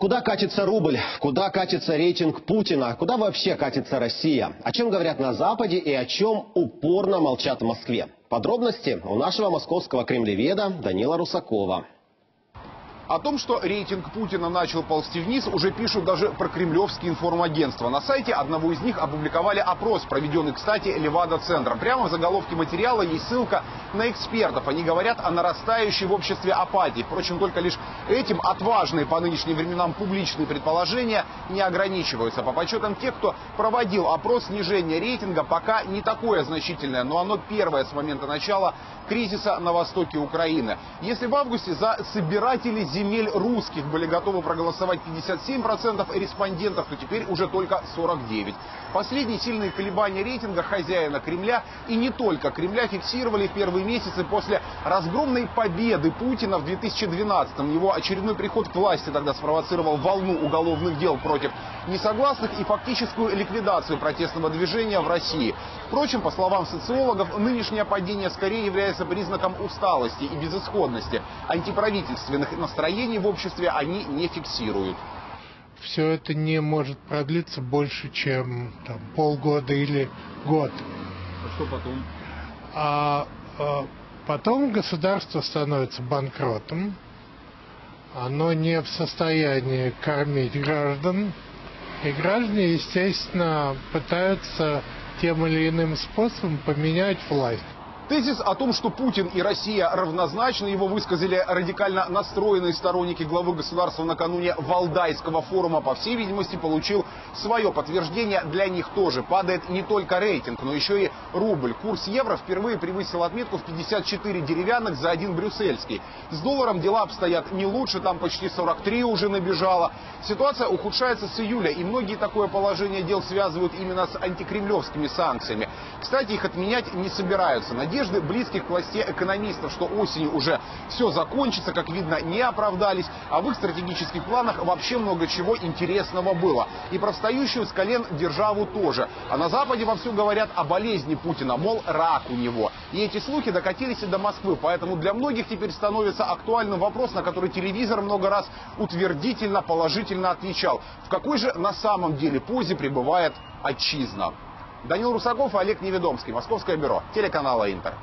Куда катится рубль? Куда катится рейтинг Путина? Куда вообще катится Россия? О чем говорят на Западе и о чем упорно молчат в Москве? Подробности у нашего московского кремлеведа Данила Русакова. О том, что рейтинг Путина начал ползти вниз, уже пишут даже про кремлевские информагентства. На сайте одного из них опубликовали опрос, проведенный, кстати, Левада-центром. Прямо в заголовке материала есть ссылка на экспертов. Они говорят о нарастающей в обществе апатии. Впрочем, только лишь этим отважные по нынешним временам публичные предположения не ограничиваются. По подсчетам тех, кто проводил опрос, снижение рейтинга пока не такое значительное, но оно первое с момента начала кризиса на востоке Украины. Если в августе за собирателей земель русских были готовы проголосовать 57% респондентов, то теперь уже только 49%. Последние сильные колебания рейтинга хозяина Кремля и не только Кремля фиксировали в первые месяцы после разгромной победы Путина в 2012-м. Его очередной приход к власти тогда спровоцировал волну уголовных дел против несогласных и фактическую ликвидацию протестного движения в России. Впрочем, по словам социологов, нынешнее падение скорее является признаком усталости и безысходности. Антиправительственных настроений в обществе они не фиксируют. Все это не может продлиться больше, чем там, полгода или год. А что потом? А, а потом государство становится банкротом. Оно не в состоянии кормить граждан. И граждане, естественно, пытаются тем или иным способом поменять власть. Тезис о том, что Путин и Россия равнозначны, его высказали радикально настроенные сторонники главы государства накануне Валдайского форума. По всей видимости, получил свое подтверждение. Для них тоже падает не только рейтинг, но еще и рубль. Курс евро впервые превысил отметку в 54 деревянных за один брюссельский. С долларом дела обстоят не лучше, там почти 43 уже набежало. Ситуация ухудшается с июля, и многие такое положение дел связывают именно с антикремлевскими санкциями. Кстати, их отменять не собираются. Надеюсь, Надежды близких к власти экономистов, что осенью уже все закончится, как видно, не оправдались, а в их стратегических планах вообще много чего интересного было. И про встающую с колен державу тоже. А на Западе вовсю говорят о болезни Путина, мол, рак у него. И эти слухи докатились и до Москвы, поэтому для многих теперь становится актуальным вопрос, на который телевизор много раз утвердительно, положительно отвечал. В какой же на самом деле позе пребывает отчизна? Данил Русаков Олег Неведомский. Московское бюро. Телеканала Интер.